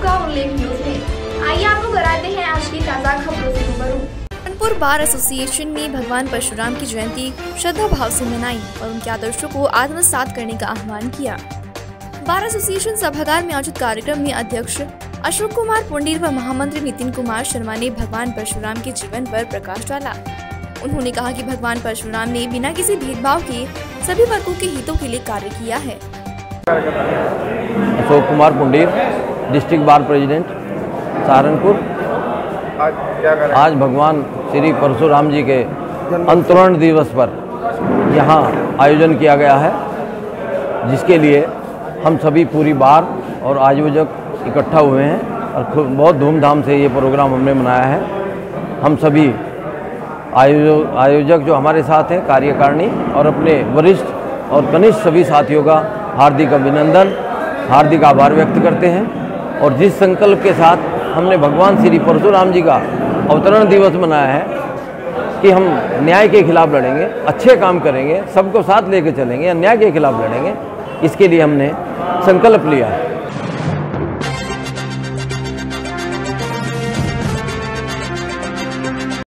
आपका उल्लेख न्यूज़ है आइए आपको कराते हैं आज की ताज़ा खबरों से रूबरू कानपुर बार एसोसिएशन ने भगवान परशुराम की जयंती श्रद्धा भाव से मनाई और उनके आदर्शों को आत्मसात करने का आह्वान किया। बार एसोसिएशन सभागार में आयोजित कार्यक्रम में अध्यक्ष अशोक कुमार पुंडीर व महामंत्री नितिन कुमार शर्मा ने भगवान परशुराम के जीवन पर प्रकाश डाला। उन्होंने कहा कि भगवान परशुराम ने बिना किसी भेदभाव के सभी वर्गों के हितों के लिए कार्य किया है। Ashok Kumar Pundir district bar president Saharanpur. आज क्या करें? आज भगवान श्री परशुराम जी के अंतरण दिवस पर यहाँ आयोजन किया गया है जिसके लिए हम सभी पूरी बार और आयोजक इकट्ठा हुए हैं और खूब बहुत धूमधाम से ये प्रोग्राम हमने मनाया है। हम सभी आयोजक आयोजक जो हमारे साथ हैं कार्यकारिणी और अपने वरिष्ठ और कनिष्ठ सभी साथियों का हार्दिक अभिनंदन हार्दिक आभार व्यक्त करते हैं। और जिस संकल्प के साथ हमने भगवान श्री परशुराम जी का अवतरण दिवस मनाया है कि हम न्याय के खिलाफ लड़ेंगे, अच्छे काम करेंगे, सबको साथ लेकर चलेंगे, अन्याय के खिलाफ लड़ेंगे, इसके लिए हमने संकल्प लिया है।